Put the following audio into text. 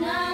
night.